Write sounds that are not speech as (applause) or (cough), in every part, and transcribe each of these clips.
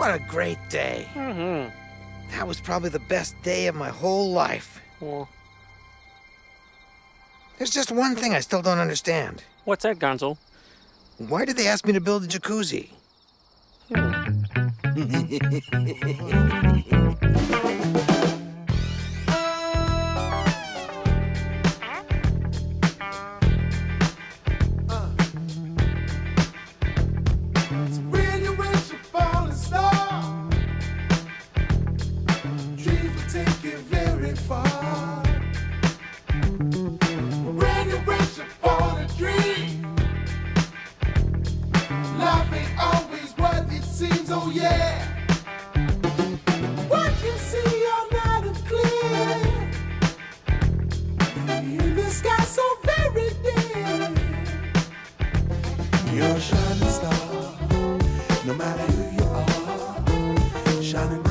What a great day. Mm-hmm. That was probably the best day of my whole life. Well, There's just one thing I still don't understand. what's that, Gonzo? Why did they ask me to build a jacuzzi? When (laughs) You're a shining star, no matter who you are. Shining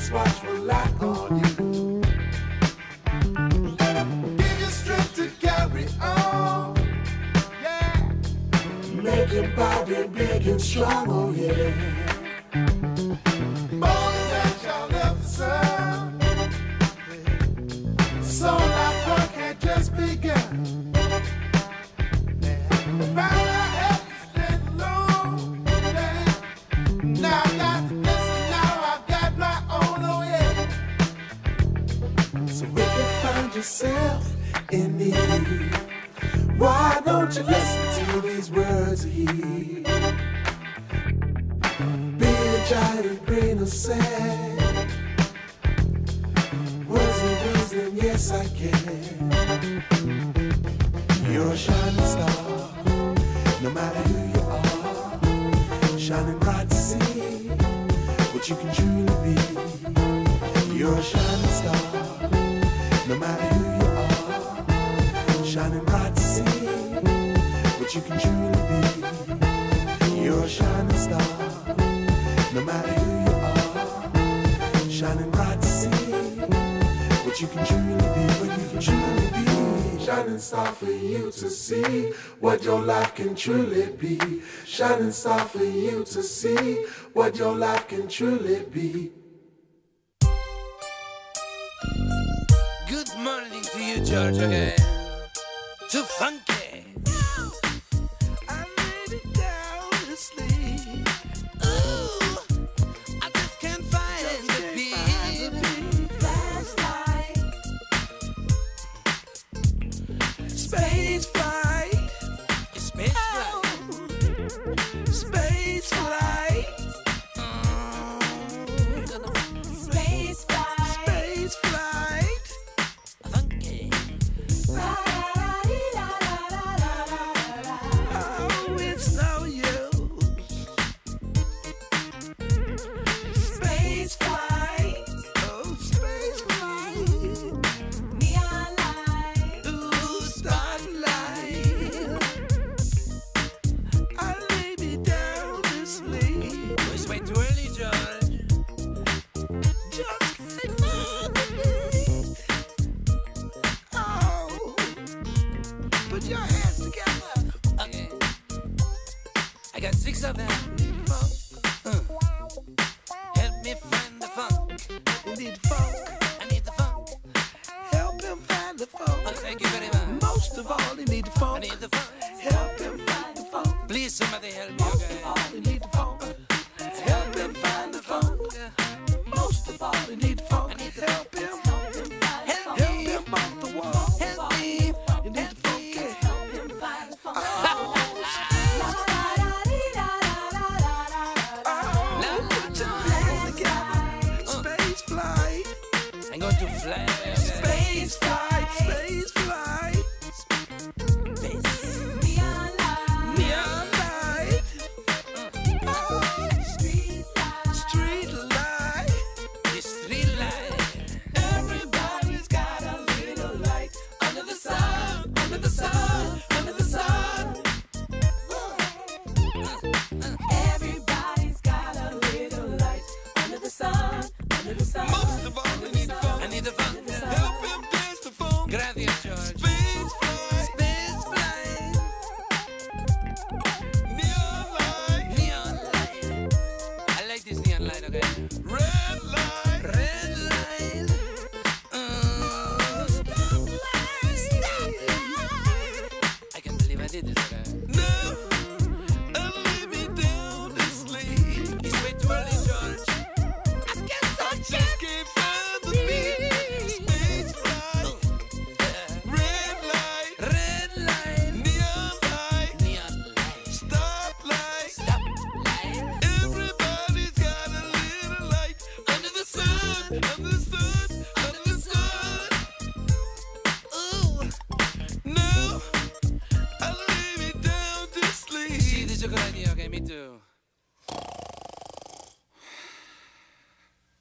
Shine this on you. Give you strength to carry on. Yeah. Make your body big and strong, oh yeah. In need, why don't you listen to these words here? Be a giant grain of sand. Of wisdom, yes I can. You're a shining star, no matter who you are. Shining bright to see what you can truly be. You're a shining Shining bright to see what you can truly be. You're a shining star, no matter who you are. Shining bright to see what you can truly be when you can truly be. Shining star for you to see what your life can truly be. Shining star for you to see what your life can truly be. Good morning to you, George, again. to funky. Sleep. It's way too early, George. Just can't. Oh, put your hands together. Okay. I got six of them. Uh. Help me find the funk. Need funk. I need the funk. Help him find the funk. Oh, thank you very much. Most of all, he need the funk. I need the funk. Help him find the funk. Please, somebody help me. Okay? Most of all, he need the funk. I the sun, under the sun. Everybody's got a little light under the sun, under the sun. Most of all. I need the. Help him dance the. Gracias.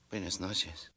Buenas noches.